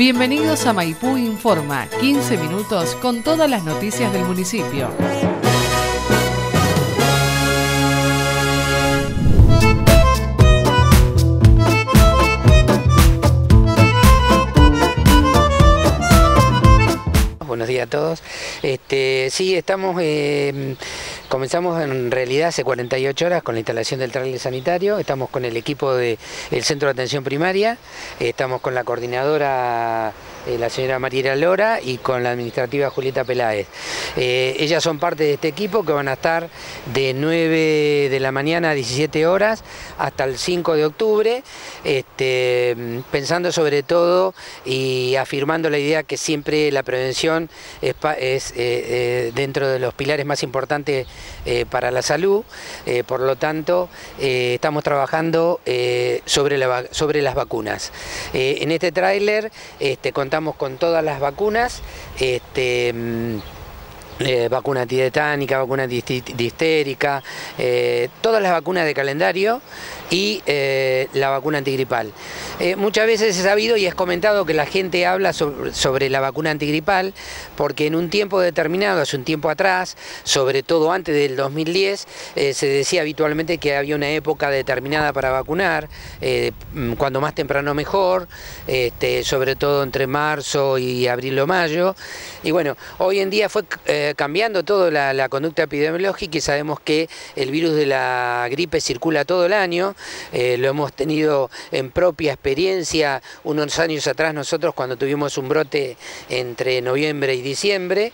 Bienvenidos a Maipú Informa, 15 minutos con todas las noticias del municipio. Buenos días a todos. Este, sí, estamos, eh, comenzamos en realidad hace 48 horas con la instalación del trailer sanitario. Estamos con el equipo del Centro de Atención Primaria, estamos con la coordinadora eh, la señora Mariela Lora y con la administrativa Julieta Peláez. Eh, ellas son parte de este equipo que van a estar de 9 de la mañana a 17 horas hasta el 5 de octubre, este, pensando sobre todo y afirmando la idea que siempre la prevención es, eh, dentro de los pilares más importantes para la salud, por lo tanto estamos trabajando sobre, sobre las vacunas. en este tráiler este, contamos con todas las vacunas, este, mm, eh, vacuna antidetánica, vacuna distérica, eh, todas las vacunas de calendario y eh, la vacuna antigripal. Eh, muchas veces he sabido y es comentado que la gente habla sobre, la vacuna antigripal porque en un tiempo determinado, hace un tiempo atrás, sobre todo antes del 2010, eh, se decía habitualmente que había una época determinada para vacunar, mm, cuando más temprano mejor, este, sobre todo entre marzo y abril o mayo. Y bueno, hoy en día fue cambiando toda la, la conducta epidemiológica y sabemos que el virus de la gripe circula todo el año, eh, lo hemos tenido en propia experiencia unos años atrás nosotros cuando tuvimos un brote entre noviembre y diciembre.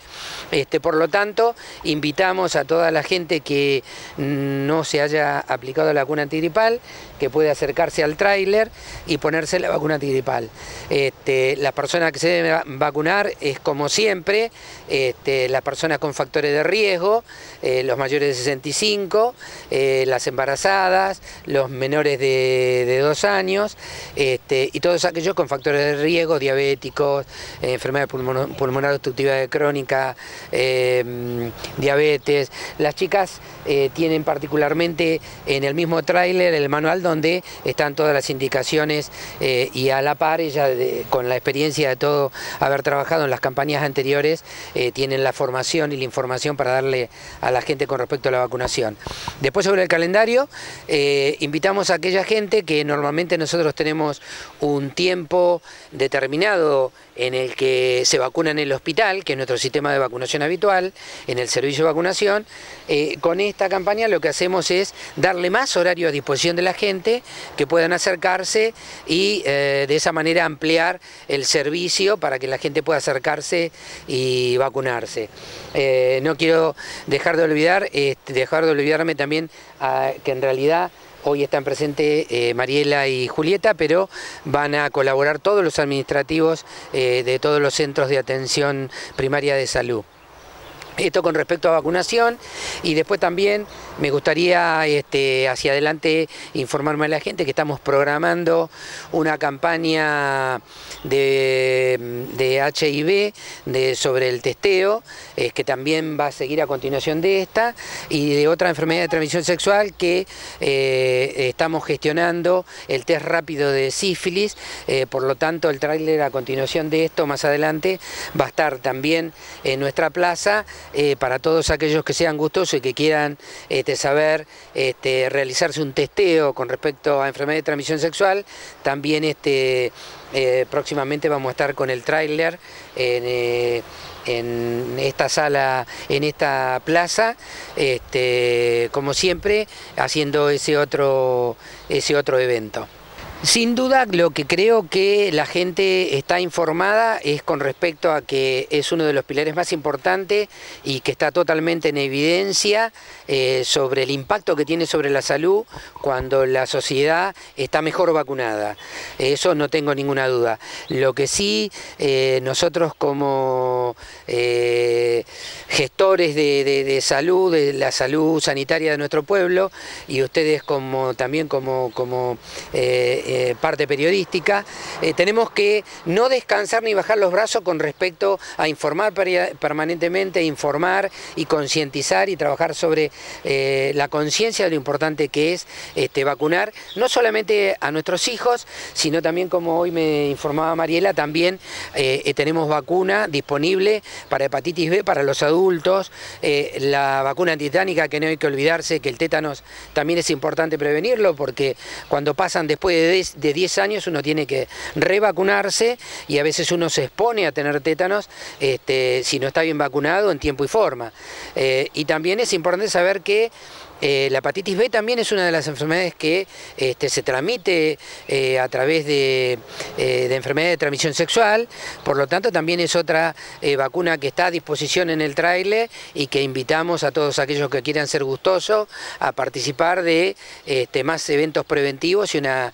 Este, por lo tanto, invitamos a toda la gente que no se haya aplicado la vacuna antigripal, que puede acercarse al tráiler y ponerse la vacuna antigripal. Este, la persona que se debe vacunar es como siempre, este, las personas con factores de riesgo, eh, los mayores de 65, eh, las embarazadas, los menores de, dos años este, y todos aquellos con factores de riesgo, diabéticos, eh, enfermedad pulmonar, obstructiva crónica, em, diabetes. Las chicas eh, tienen particularmente en el mismo tráiler el manual donde están todas las indicaciones eh, y a la par ella con la experiencia de todo haber trabajado en las campañas anteriores tienen la formación y la información para darle a la gente con respecto a la vacunación. Después sobre el calendario, invitamos a aquella gente que normalmente nosotros tenemos un tiempo determinado en el que se vacuna en el hospital, que es nuestro sistema de vacunación habitual, en el servicio de vacunación. Eh, con esta campaña lo que hacemos es darle más horario a disposición de la gente, que puedan acercarse y eh, de esa manera ampliar el servicio para que la gente pueda acercarse y vacunarse. Eh, no quiero dejar de olvidar, este, dejar de olvidarme también que en realidad Hoy están presentes eh, Mariela y Julieta, pero van a colaborar todos los administrativos eh, de todos los centros de atención primaria de salud. Esto con respecto a vacunación. Y después también me gustaría este, hacia adelante informarme a la gente que estamos programando una campaña de, HIV de, sobre el testeo, que también va a seguir a continuación de esta, y de otra enfermedad de transmisión sexual que eh, estamos gestionando el test rápido de sífilis, eh, por lo tanto el tráiler a continuación de esto más adelante va a estar también en nuestra plaza eh, para todos aquellos que sean gustosos y que quieran este, saber este, realizarse un testeo con respecto a enfermedad de transmisión sexual, también este, eh, próximamente vamos a estar con el tráiler eh, en, esta sala, en esta plaza, como siempre, haciendo ese otro, ese otro evento. Sin duda lo que creo que la gente está informada es con respecto a que es uno de los pilares más importantes y que está totalmente en evidencia eh, sobre el impacto que tiene sobre la salud cuando la sociedad está mejor vacunada. Eso no tengo ninguna duda. Lo que sí, eh, nosotros como eh, gestores de, salud, de la salud sanitaria de nuestro pueblo, y ustedes como también como eh, parte periodística, tenemos que no descansar ni bajar los brazos con respecto a informar permanentemente, informar y concientizar y trabajar sobre la conciencia de lo importante que es este, vacunar, no solamente a nuestros hijos, sino también, como hoy me informaba Mariela, también eh, eh, tenemos vacuna disponible para hepatitis B para los adultos, eh, la vacuna antitánica que no hay que olvidarse que el tétanos también es importante prevenirlo porque cuando pasan después de 10 años uno tiene que revacunarse y a veces uno se expone a tener tétanos este, si no está bien vacunado en tiempo y forma. y también es importante saber que eh, la hepatitis B también es una de las enfermedades que este, se transmite eh, a través de, eh, de enfermedades de transmisión sexual, por lo tanto también es otra vacuna que está a disposición en el trailer y que invitamos a todos aquellos que quieran ser gustosos a participar de este, más eventos preventivos y una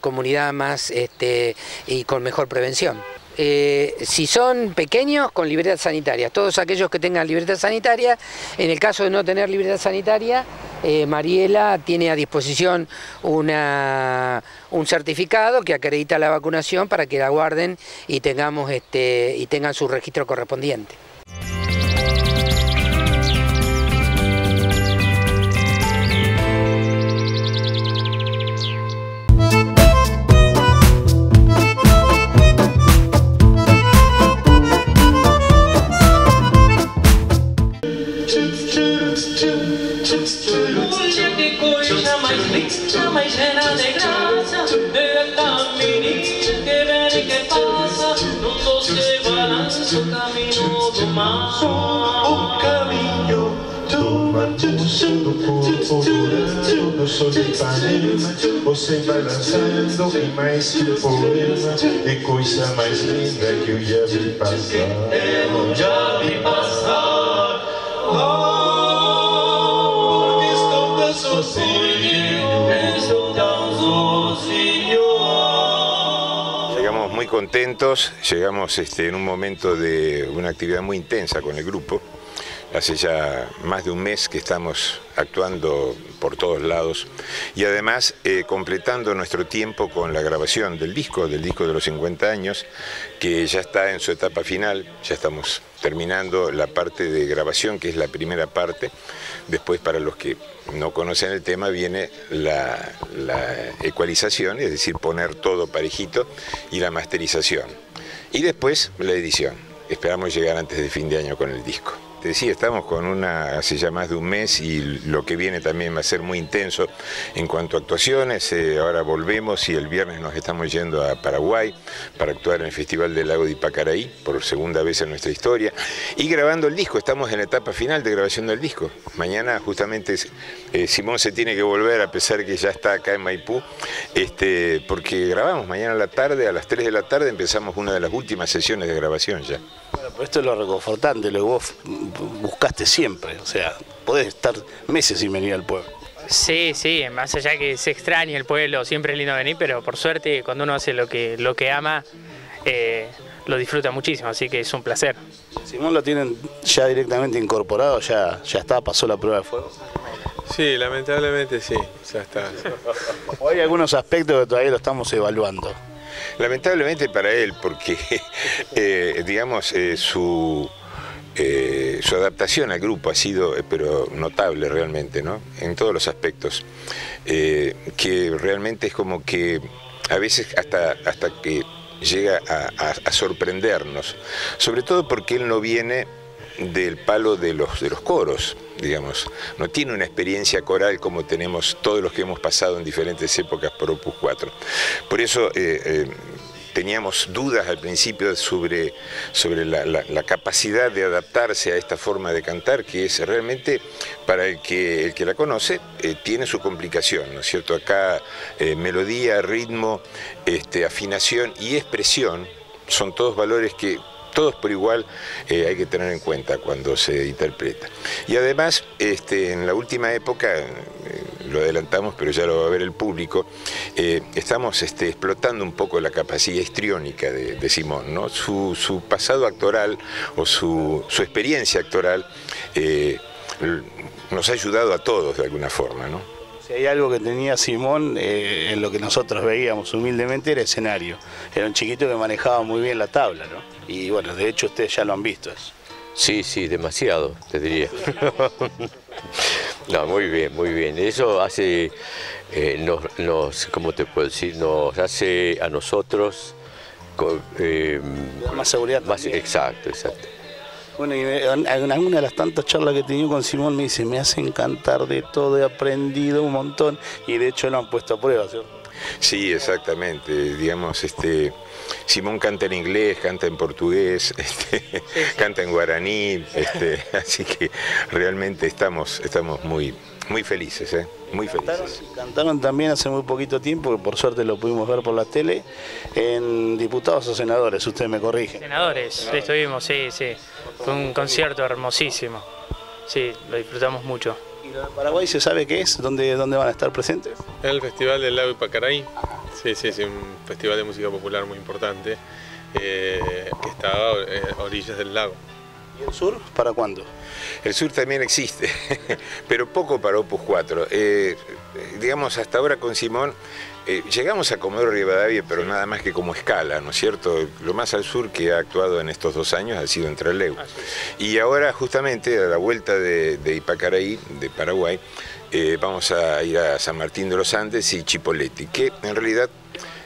comunidad más este, y con mejor prevención. Eh, si son pequeños, con libertad sanitaria. Todos aquellos que tengan libertad sanitaria, en el caso de no tener libertad sanitaria, eh, Mariela tiene a disposición una, un certificado que acredita la vacunación para que la guarden y, tengamos este, y tengan su registro correspondiente. de graça era caminito que vem que passa, no doce balanço su camino do mar. O caminho do mar, de solitarema, você vai lançando e mais que poema, e coisa mais linda que eu já vi passar. Contentos, llegamos este, en un momento de una actividad muy intensa con el grupo. Hace ya más de un mes que estamos actuando por todos lados y además eh, completando nuestro tiempo con la grabación del disco, del disco de los 50 años, que ya está en su etapa final, ya estamos terminando la parte de grabación, que es la primera parte. Después, para los que no conocen el tema, viene la, ecualización, es decir, poner todo parejito, y la masterización. Y después la edición. Esperamos llegar antes de fin de año con el disco. Te decía, estamos con una hace ya más de un mes y lo que viene también va a ser muy intenso en cuanto a actuaciones. Eh, ahora volvemos y el viernes nos estamos yendo a Paraguay para actuar en el Festival del Lago de Ipacaraí por segunda vez en nuestra historia. Y grabando el disco, estamos en la etapa final de grabación del disco. Mañana justamente eh, Simón se tiene que volver a pesar que ya está acá en Maipú, este, porque grabamos mañana la tarde, a las 3 de la tarde empezamos una de las últimas sesiones de grabación ya. Bueno, pues esto es lo reconfortante, lo que vos buscaste siempre, o sea, podés estar meses sin venir al pueblo. Sí, sí, más allá que se extraña el pueblo, siempre es lindo venir, pero por suerte cuando uno hace lo que, lo que ama, eh, lo disfruta muchísimo, así que es un placer. Simón lo tienen ya directamente incorporado, ya, ya está, pasó la prueba de fuego. Sí, lamentablemente sí, ya está. ¿O hay algunos aspectos que todavía lo estamos evaluando? Lamentablemente para él, porque eh, digamos eh, su, eh, su adaptación al grupo ha sido pero notable realmente, ¿no? En todos los aspectos. que realmente es como que a veces hasta, hasta que llega a, sorprendernos, sobre todo porque él no viene del palo de los, de los coros, digamos. No tiene una experiencia coral como tenemos todos los que hemos pasado en diferentes épocas por Opus 4. Por eso eh, eh, teníamos dudas al principio sobre, sobre la, capacidad de adaptarse a esta forma de cantar, que es realmente, para el que, el que la conoce, eh, tiene su complicación, ¿no es cierto? Acá melodía, ritmo, este, afinación y expresión son todos valores que todos por igual eh, hay que tener en cuenta cuando se interpreta. Y además, este, en la última época, eh, lo adelantamos, pero ya lo va a ver el público, eh, estamos este, explotando un poco la capacidad histriónica de, Simón, ¿no? Su, pasado actoral o su, experiencia actoral nos ha ayudado a todos de alguna forma, ¿no? Si hay algo que tenía Simón, eh, en lo que nosotros veíamos humildemente, era escenario. Era un chiquito que manejaba muy bien la tabla, ¿no? Y bueno, de hecho ustedes ya lo han visto eso. Sí, sí, demasiado, te diría. no, muy bien, muy bien. Eso hace, eh, nos, nos, ¿cómo te puedo decir? Nos hace a nosotros... Eh, más seguridad. Más, exacto, exacto. Bueno, y en alguna de las tantas charlas que he tenido con Simón me dice, me hace encantar de todo, he aprendido un montón y de hecho lo han puesto a prueba, ¿cierto? Sí, exactamente. Digamos, este, Simón canta en inglés, canta en portugués, este, canta en guaraní, este, así que realmente estamos, estamos muy, muy felices, ¿eh? muy felices. Cantaron, también hace muy poquito tiempo, que por suerte lo pudimos ver por la tele, en diputados o senadores, usted me corrige. Senadores, estuvimos, sí, sí. Fue un concierto hermosísimo. Sí, lo disfrutamos mucho. ¿Y Paraguay se sabe qué es? ¿Dónde, ¿Dónde van a estar presentes? En el Festival del Lago Ipacaraí. Sí, sí, sí, un festival de música popular muy importante eh, que está a orillas del lago. ¿Y el sur para cuándo? El sur también existe, pero poco para Opus 4. Eh, digamos, hasta ahora con Simón eh, llegamos a Comodoro Rivadavia, pero nada más que como escala, ¿no es cierto? Lo más al sur que ha actuado en estos dos años ha sido entre Trelew. Y ahora, justamente, a la vuelta de, Ipacaraí, de Paraguay, eh, vamos a ir a San Martín de los Andes y Chipoleti, que en realidad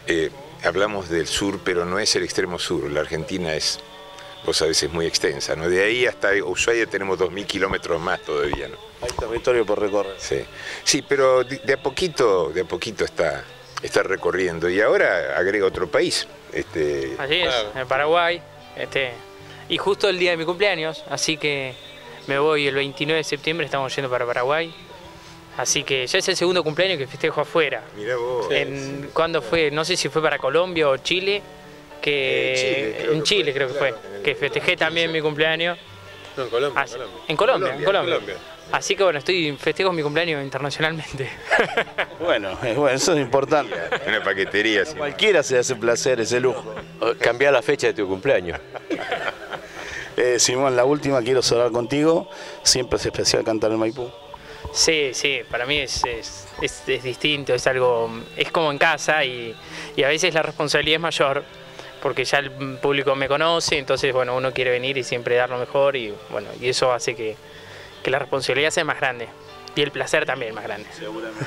eh, hablamos del sur, pero no es el extremo sur. La Argentina es, vos sabés, es muy extensa, ¿no? De ahí hasta Ushuaia tenemos 2.000 kilómetros más todavía, ¿no? Hay territorio por recorrer. Sí, sí pero de a poquito, de a poquito está estar recorriendo. Y ahora agrega otro país. Este... Así es, en Paraguay. Este, y justo el día de mi cumpleaños, así que me voy el 29 de septiembre, estamos yendo para Paraguay. Así que ya es el segundo cumpleaños que festejo afuera. Mirá vos. En, ¿Cuándo fue? No sé si fue para Colombia o Chile. Que, eh, en Chile creo que fue. Que festejé también mi cumpleaños. No, en Colombia. En Colombia, en Colombia. Así que bueno, estoy festejo mi cumpleaños internacionalmente. bueno, bueno, eso es importante. Una paquetería. Sí. Cualquiera se hace placer, ese lujo. Cambiar la fecha de tu cumpleaños. Eh, Simón, la última quiero cerrar contigo. Siempre es especial cantar en Maipú. Sí, sí, para mí es, es, distinto, es algo, es como en casa y, y a veces la responsabilidad es mayor porque ya el público me conoce, entonces bueno, uno quiere venir y siempre dar lo mejor y bueno, y eso hace que, que la responsabilidad sea más grande y el placer también más grande. Seguramente.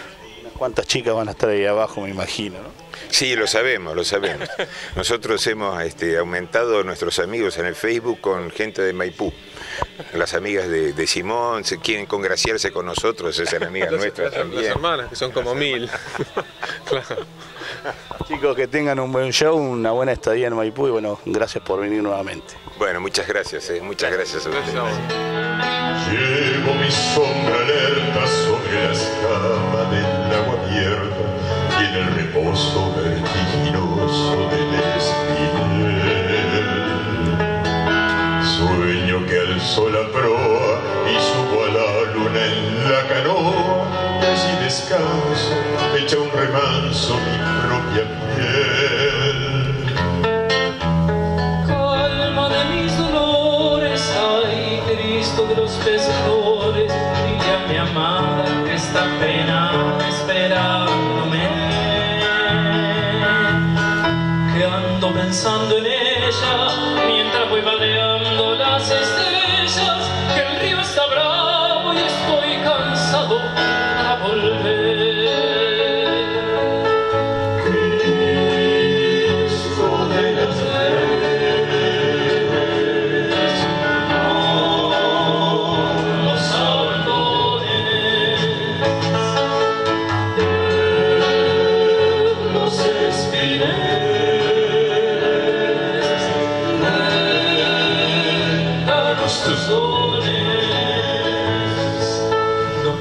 cuántas chicas van a estar ahí abajo, me imagino, ¿no? Sí, lo sabemos, lo sabemos. Nosotros hemos este, aumentado nuestros amigos en el Facebook con gente de Maipú. Las amigas de, Simón se quieren congraciarse con nosotros, esas amigas nuestras también. Las hermanas, que son como mil. Chicos, que tengan un buen show, una buena estadía en Maipú y bueno, gracias por venir nuevamente. Bueno, muchas gracias, eh, muchas gracias a ustedes. Llevo mi sombra alerta sobre la la proa y subo a la luna en la canoa y allí descanso, echa un remanso mi propia